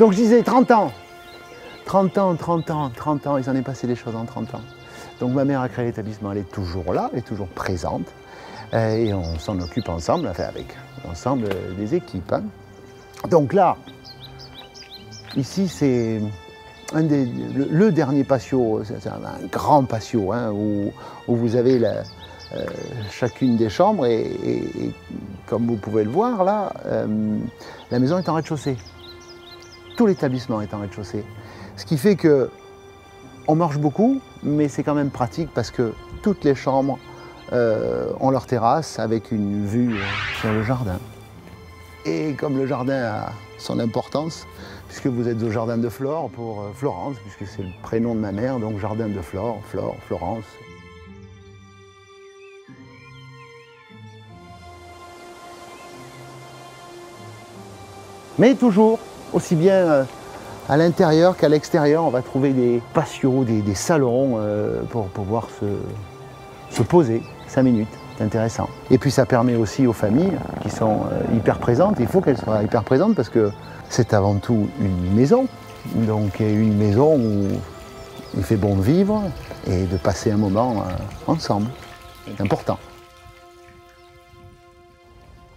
Donc je disais 30 ans. 30 ans, 30 ans, 30 ans, il s'en est passé des choses en 30 ans. Donc ma mère a créé l'établissement, elle est toujours là, elle est toujours présente. Euh, et on s'en occupe ensemble, enfin avec l'ensemble des équipes. hein. Donc là, ici c'est le, dernier patio, c'est un, grand patio hein, où, vous avez euh, chacune des chambres et comme vous pouvez le voir là, euh, la maison est en rez-de-chaussée. Tout l'établissement est en rez-de-chaussée. Ce qui fait que on marche beaucoup, mais c'est quand même pratique parce que toutes les chambres euh, ont leur terrasse avec une vue euh, sur le jardin. Et comme le jardin a son importance, puisque vous êtes au jardin de Flore pour euh, Florence, puisque c'est le prénom de ma mère, donc jardin de Flore, Flore, Florence. Mais toujours, aussi bien euh, à l'intérieur qu'à l'extérieur, on va trouver des patios, des, salons euh, pour pouvoir se, se poser 5 minutes. C'est intéressant. Et puis ça permet aussi aux familles qui sont euh, hyper présentes, il faut qu'elles soient hyper présentes parce que c'est avant tout une maison. Donc une maison où il fait bon de vivre et de passer un moment ensemble. C'est important.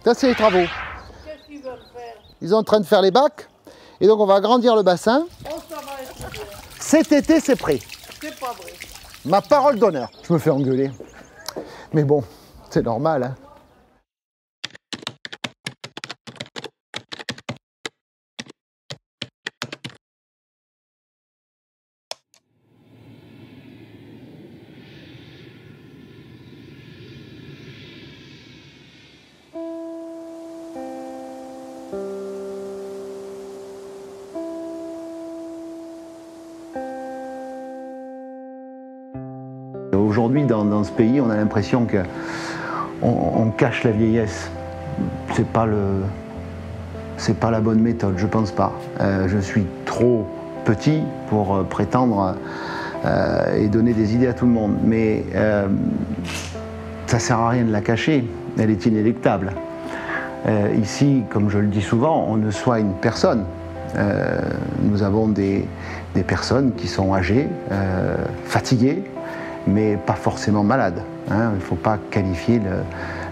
Ça, c'est les travaux. Ils sont en train de faire les bacs. Et donc on va agrandir le bassin. Oh. Cet été, c'est prêt. C'est pas vrai. Ma parole d'honneur. Je me fais engueuler. Mais bon, c'est normal. hein. Aujourd'hui, dans, ce pays, on a l'impression que on, on cache la vieillesse. C'est pas le, c'est pas la bonne méthode, je pense pas. Euh, je suis trop petit pour euh, prétendre euh, et donner des idées à tout le monde, mais euh, ça sert à rien de la cacher. Elle est inéluctable. Ici, comme je le dis souvent, on ne soigne personne. Nous avons des, personnes qui sont âgées, fatiguées, mais pas forcément malades. hein. Il ne faut pas qualifier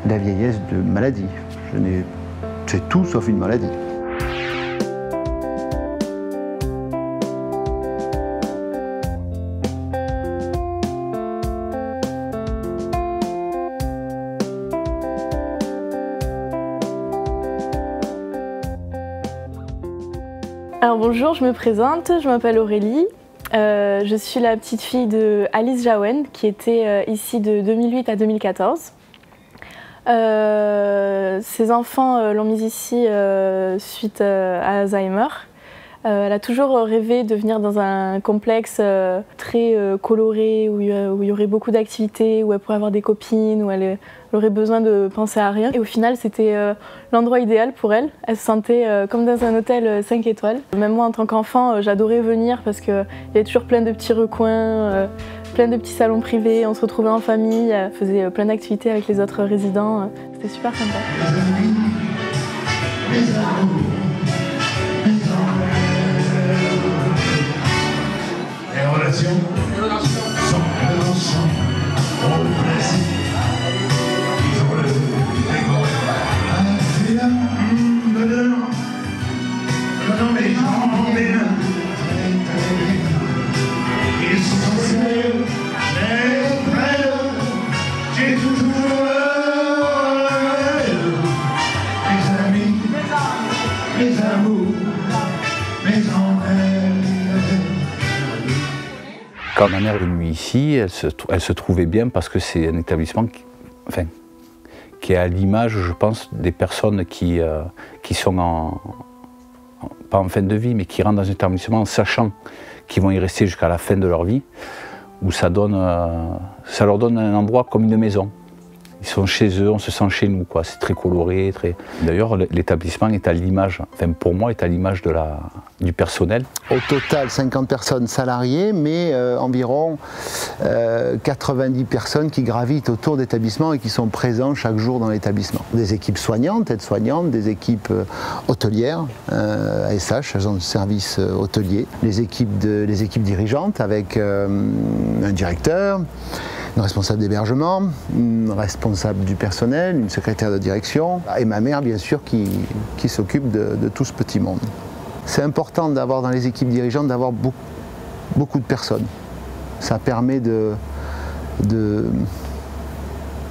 la vieillesse de maladie. C'est tout sauf une maladie. Alors bonjour, je me présente, je m'appelle Aurélie. Euh, je suis la petite fille de Alice Jaouen qui était euh, ici de 2008 à 2014. Euh, ses enfants l'ont mise ici suite à Alzheimer. Euh, elle a toujours rêvé de venir dans un complexe euh, très euh, coloré où il y aurait beaucoup d'activités, où elle pourrait avoir des copines, où elle, aurait besoin de penser à rien. Et au final, c'était l'endroit idéal pour elle. Elle se sentait comme dans un hôtel 5 étoiles. Même moi, en tant qu'enfant, j'adorais venir parce qu'il y avait toujours plein de petits recoins, plein de petits salons privés. On se retrouvait en famille, elle faisait plein d'activités avec les autres résidents. C'était super sympa. Quand ma mère est venue ici, elle se, trouvait bien parce que c'est un établissement qui, est à l'image, je pense, des personnes qui, euh, sont en, pas en fin de vie, mais qui rentrent dans un établissement en sachant qu'ils vont y rester jusqu'à la fin de leur vie, où ça, euh, ça leur donne un endroit comme une maison. Ils sont chez eux, on se sent chez nous. quoi. C'est très coloré. Très... D'ailleurs, l'établissement est à l'image, enfin pour moi, est à l'image de la, du personnel. Au total, 50 personnes salariées, mais euh, environ euh, 90 personnes qui gravitent autour de l'établissement et qui sont présents chaque jour dans l'établissement. Des équipes soignantes, aides-soignantes, des équipes euh, hôtelières, euh, ASH, agents de service euh, hôtelier, les équipes, de, les équipes dirigeantes avec euh, un directeur, une responsable d'hébergement, une responsable du personnel, une secrétaire de direction, et ma mère bien sûr qui, qui s'occupe de, tout ce petit monde. C'est important d'avoir dans les équipes dirigeantes d'avoir beaucoup, beaucoup de personnes. Ça permet de-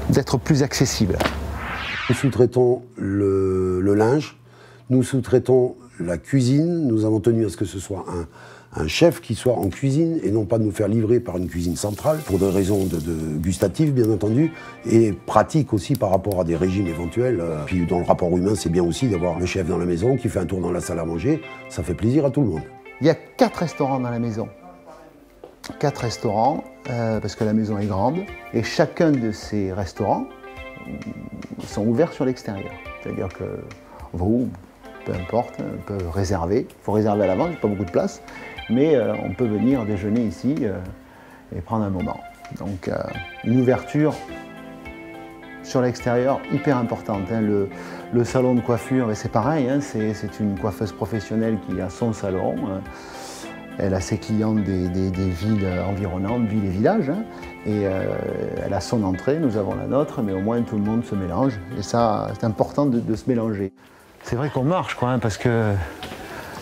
d'être plus accessible. Nous sous-traitons le, le linge, nous sous-traitons la cuisine. Nous avons tenu à ce que ce soit un, un chef qui soit en cuisine et non pas nous faire livrer par une cuisine centrale, pour des raisons gustatives bien entendu, et pratique aussi par rapport à des régimes éventuels. Euh, Puis dans le rapport humain, c'est bien aussi d'avoir le chef dans la maison qui fait un tour dans la salle à manger. Ça fait plaisir à tout le monde. Il y a quatre restaurants dans la maison. Quatre restaurants, euh, parce que la maison est grande, et chacun de ces restaurants euh, sont ouverts sur l'extérieur. C'est-à-dire que vous, peu importe, peut réserver. Il faut réserver à l'avance, il n'y a pas beaucoup de place, mais euh, on peut venir déjeuner ici euh, et prendre un moment. Donc euh, une ouverture sur l'extérieur hyper importante. hein. Le, salon de coiffure, c'est pareil, hein, c'est une coiffeuse professionnelle qui a son salon. hein. Elle a ses clientes des, villes environnantes, villes et villages. et elle a son entrée, nous avons la nôtre, mais au moins tout le monde se mélange. Et ça, c'est important de, de se mélanger. C'est vrai qu'on marche, quoi, parce que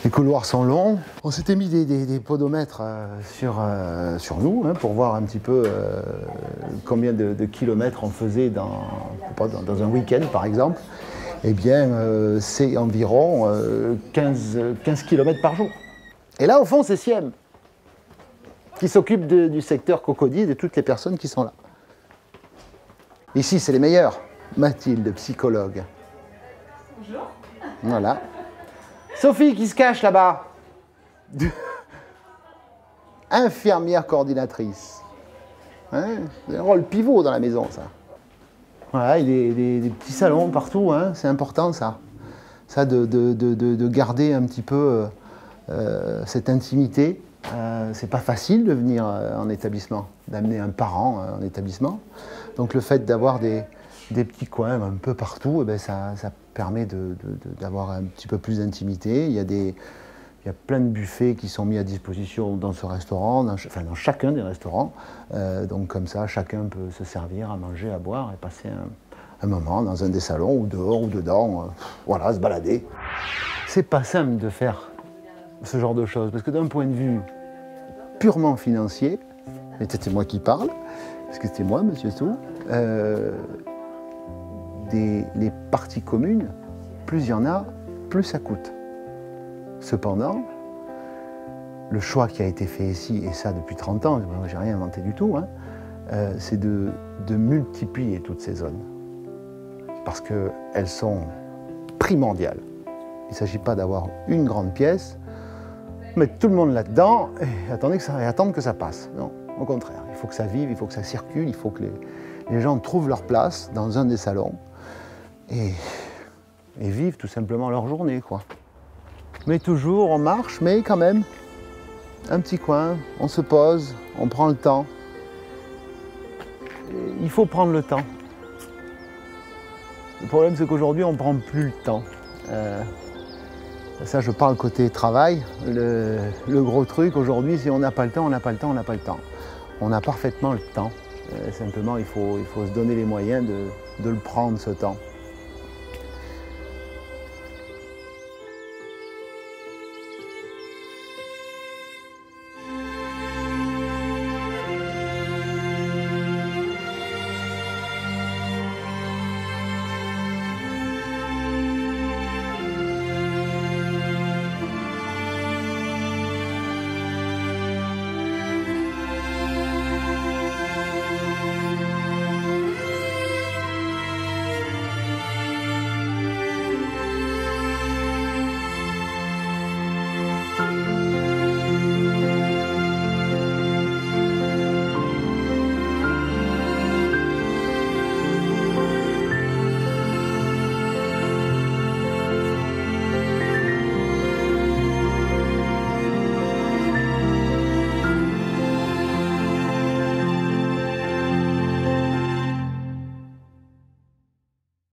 les couloirs sont longs. On s'était mis des, des- des podomètres euh, sur, euh, sur nous hein, pour voir un petit peu euh, combien de, de kilomètres on faisait dans, un week-end, par exemple. Eh bien, c'est environ euh, 15, 15 kilomètres par jour. Et là, au fond, c'est Siem qui s'occupe du secteur cocody et de toutes les personnes qui sont là. Ici, c'est les meilleurs. Mathilde, psychologue. Bonjour. Voilà. Sophie qui se cache là-bas. Infirmière coordinatrice. Hein, c'est un rôle pivot dans la maison, ça. Voilà, il y a des, des petits salons partout, hein, c'est important ça. Ça, de, de- de- de- de garder un petit peu euh, euh, cette intimité. Euh, c'est pas facile de venir en établissement, d'amener un parent en établissement. Donc le fait d'avoir des, des petits coins un peu partout, eh ben, ça, ça permet d'avoir un petit peu plus d'intimité. Il y a il y a plein de buffets qui sont mis à disposition dans ce restaurant, dans, enfin dans chacun des restaurants. Euh, donc comme ça, chacun peut se servir à manger, à boire et passer un, moment dans un des salons ou dehors ou dedans. euh, voilà, se balader. C'est pas simple de faire ce genre de choses parce que d'un point de vue purement financier, et c'est moi qui parle, parce que c'est moi, Monsieur Sou, euh, les parties communes, plus il y en a, plus ça coûte. Cependant, le choix qui a été fait ici, et ça depuis 30 ans, moi, j'ai rien inventé du tout, hein, euh, c'est de, multiplier toutes ces zones. Parce qu'elles sont primordiales. Il ne s'agit pas d'avoir une grande pièce, mettre tout le monde là-dedans et, attendre que ça, passe. Non, au contraire, il faut que ça vive, il faut que ça circule, il faut que les gens trouvent leur place dans un des salons et, vivent tout simplement leur journée. Quoi. Mais toujours, on marche, mais quand même, un petit coin, on se pose, on prend le temps. Il faut prendre le temps. Le problème, c'est qu'aujourd'hui, on ne prend plus le temps. Euh, ça, je parle côté travail. Le, gros truc aujourd'hui, c'est on n'a pas le temps, on n'a pas le temps, on n'a pas le temps. On a parfaitement le temps. Euh, simplement, il faut, se donner les moyens de le prendre, ce temps.